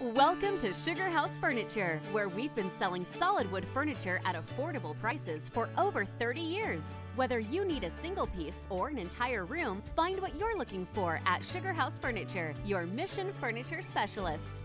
Welcome to Sugar House Furniture, where we've been selling solid wood furniture at affordable prices for over 30 years. Whether you need a single piece or an entire room, find what you're looking for at Sugar House Furniture, your mission furniture specialist.